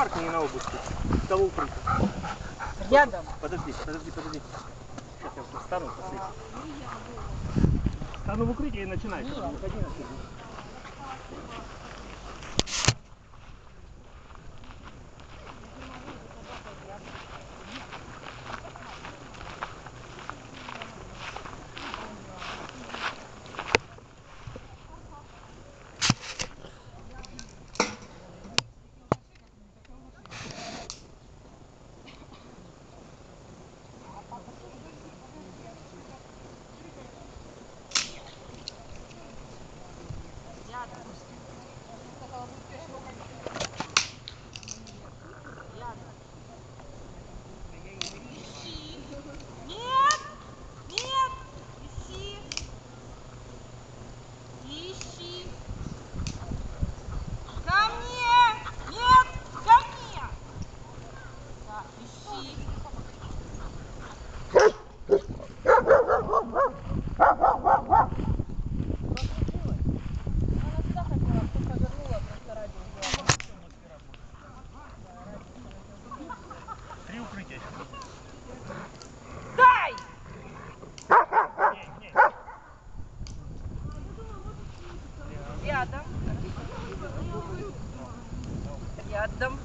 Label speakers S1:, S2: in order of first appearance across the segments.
S1: парка, не на обыске. Того укрытия.
S2: Рядом.
S1: Подожди, подожди, подожди. Сейчас я встану, посмотри. Стану в укрытие и начинай. Не ходи на себя.
S3: Нет! Нет! Ищи! Ищи! Ко мне! Нет! Ко мне! Да, ищи!
S1: Три укрытия сейчас.
S3: Дай!
S1: Не, не.
S3: Рядом. Рядом.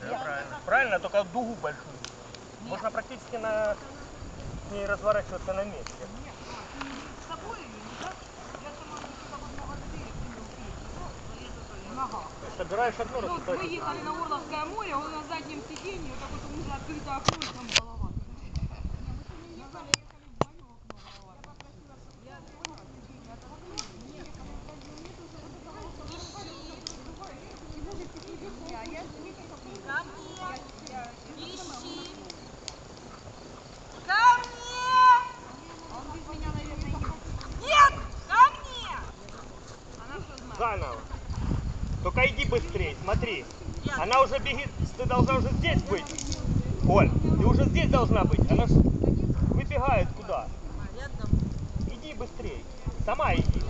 S1: Да, Правильно, только дугу большую. Можно практически на с ней разворачиваться на месте. Собираешь одно,
S4: Ну, вот мы
S1: рассыпаешь.
S4: ехали на Орловское море, он на заднем сиденье, вот так вот у мужа открыто окно, там голова.
S3: Ко мне! Ищи! Ко мне! Нет! Ко мне!
S1: Заново. Только иди быстрее, смотри. Она уже бегит, ты должна уже здесь быть. Оль, ты уже здесь должна быть. Она ж выбегает куда? Иди быстрее. Сама иди.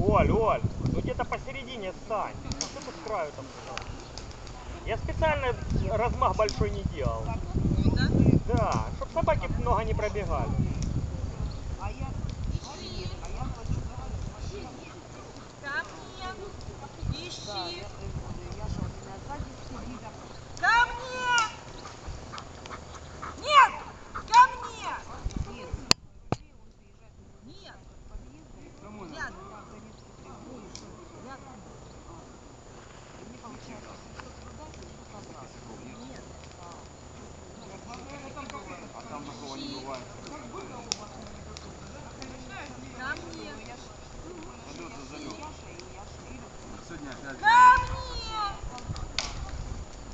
S1: Оль, Оль, ну где-то посередине стань. Ну что ты с краю там? Я специально размах большой не делал.
S3: Да?
S1: Чтобы собаки много не пробегали.
S3: Ищи! Ко мне! Нет! Ко мне! Нет! Рядом. Рядом. Нет. Ко мне! Ко мне!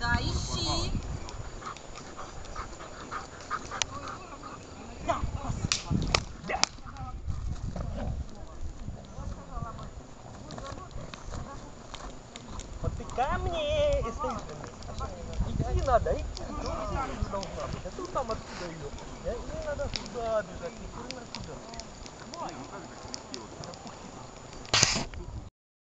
S3: Да, ищи!
S1: Вот ты ко мне и стоишь на месте. Идти надо, идти. Ну, здесь должна быть. А тут там откуда ее. Не надо сюда бежать, ни хрена сюда.